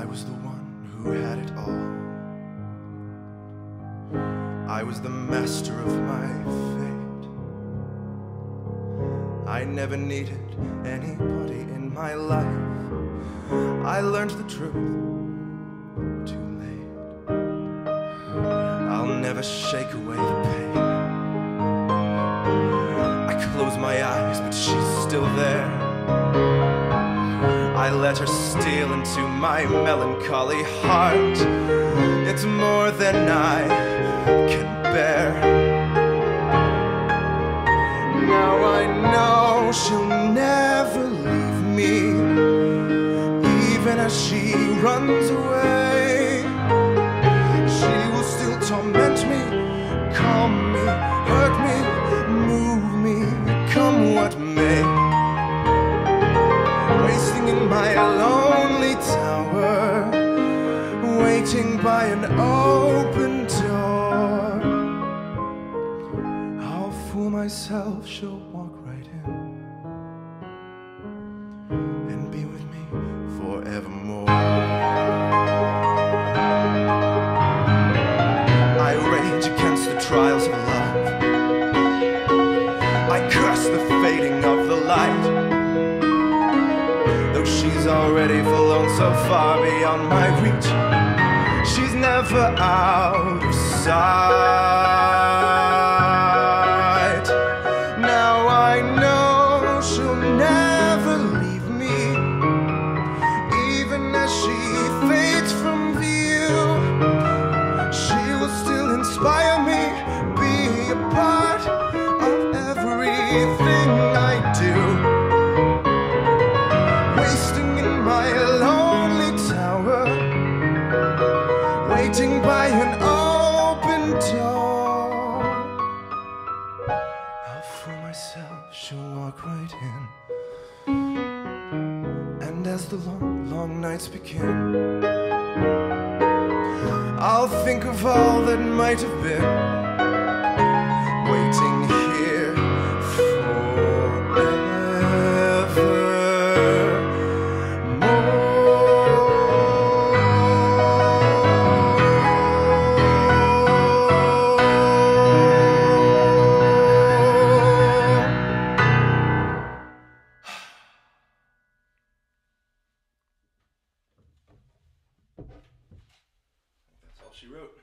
I was the one who had it all. I was the master of my fate. I never needed anybody in my life. I learned the truth too late. I'll never shake away the pain. I close my eyes, but she's still there. Let her steal into my melancholy heart. It's more than I can bear. Now I know she'll my lonely tower, waiting by an open door. I'll fool myself, she'll walk already flown so far beyond my reach, she's never out of sight. Now I know she'll never leave me, even as she fades from view. She will still inspire me, be a part as the long, long nights begin, I'll think of all that might have been she wrote.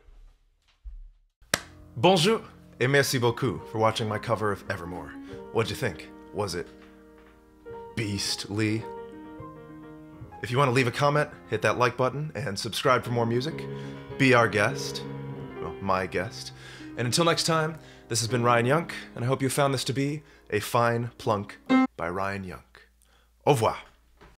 Bonjour et merci beaucoup for watching my cover of Evermore. What'd you think? Was it beastly? If you want to leave a comment, hit that like button and subscribe for more music. Be our guest, well, my guest. And until next time, this has been Ryan Yunck, and I hope you found this to be a fine plunk by Ryan Yunck. Au revoir.